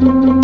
Thank you.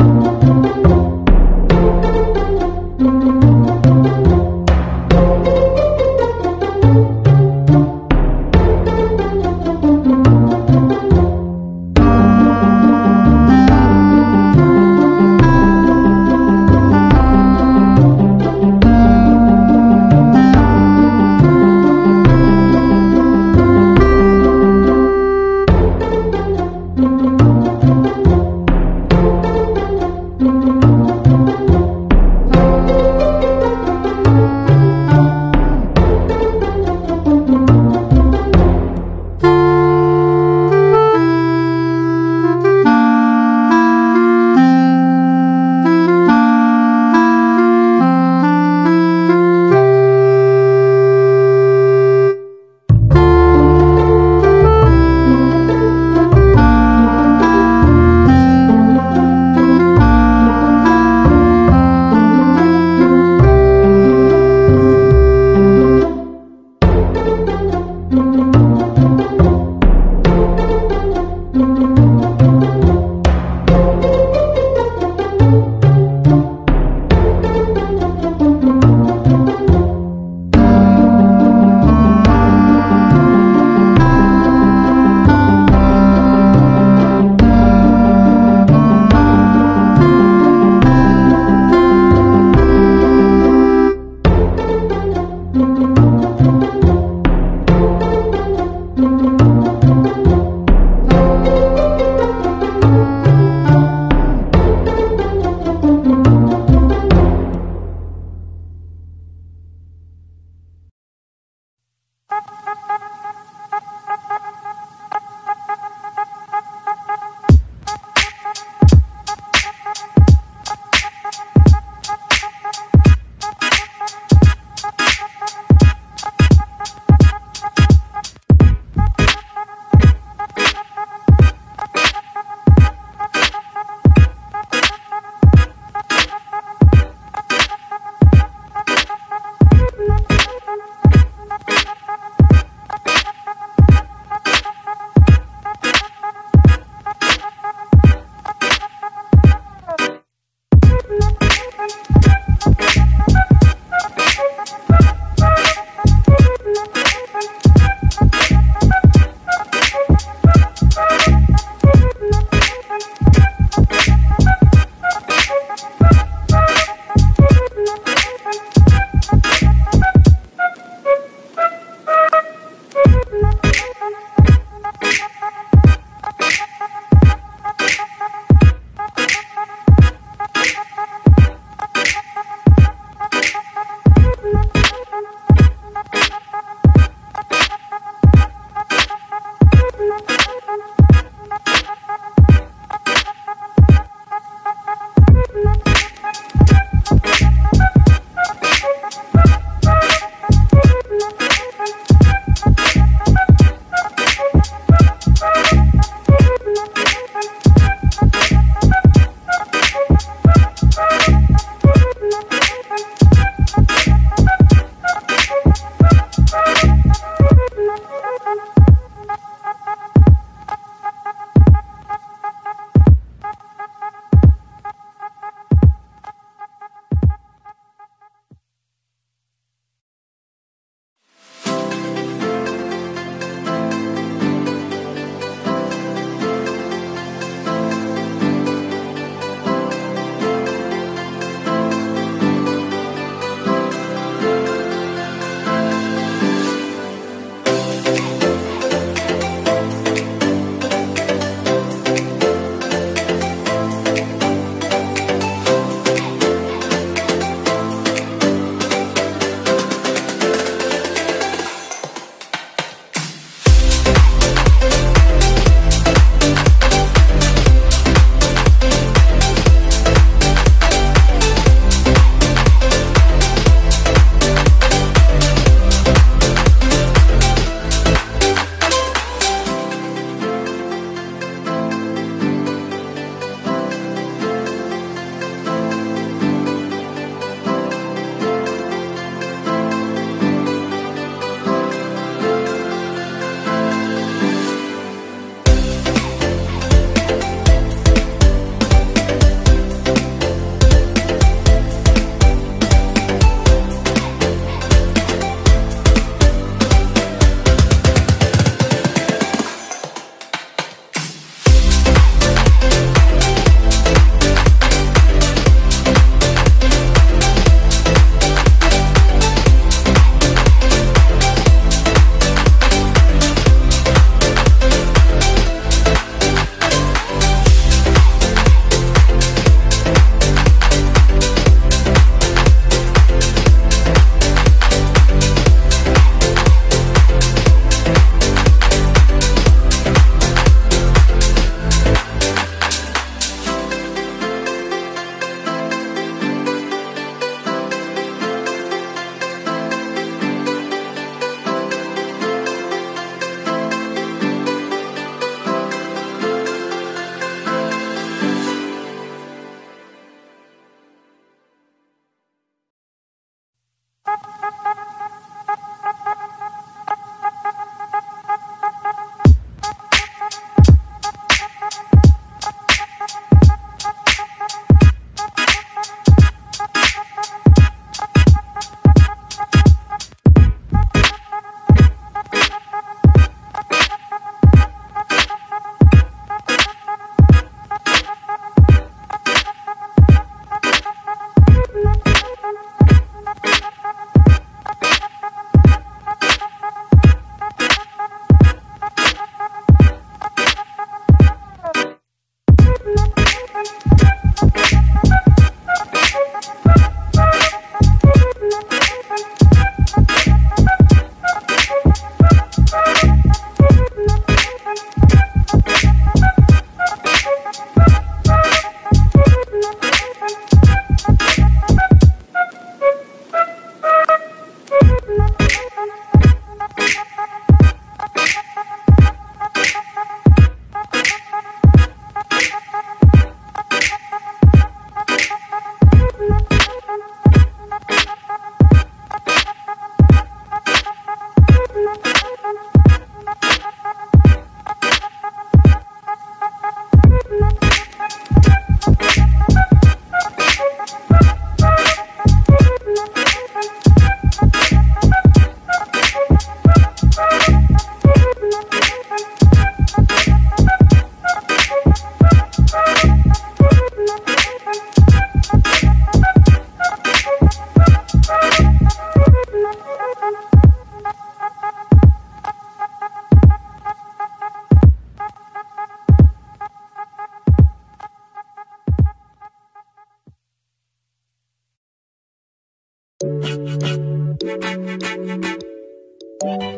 ¡Gracias!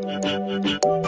Thank you.